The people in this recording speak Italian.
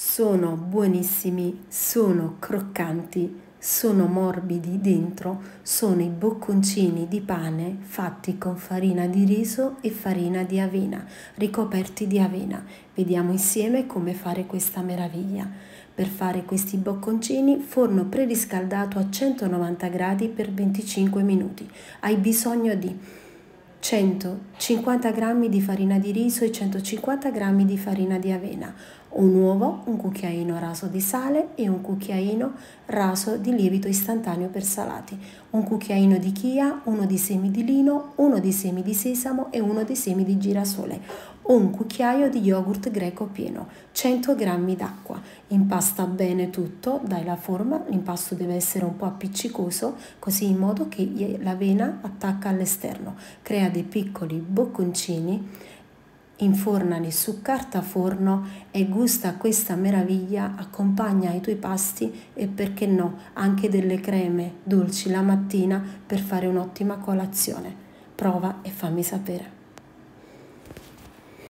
sono buonissimi, sono croccanti, sono morbidi dentro, sono i bocconcini di pane fatti con farina di riso e farina di avena, ricoperti di avena. Vediamo insieme come fare questa meraviglia. Per fare questi bocconcini, forno preriscaldato a 190 gradi per 25 minuti. Hai bisogno di 150 g di farina di riso e 150 g di farina di avena, un uovo, un cucchiaino raso di sale e un cucchiaino raso di lievito istantaneo per salati, un cucchiaino di chia, uno di semi di lino, uno di semi di sesamo e uno di semi di girasole, un cucchiaio di yogurt greco pieno, 100 g d'acqua. Impasta bene tutto, dai la forma, l'impasto deve essere un po' appiccicoso, così in modo che l'avena attacca all'esterno. Crea dei piccoli bocconcini infornali su carta forno e gusta questa meraviglia, accompagna i tuoi pasti e perché no anche delle creme dolci la mattina per fare un'ottima colazione. Prova e fammi sapere.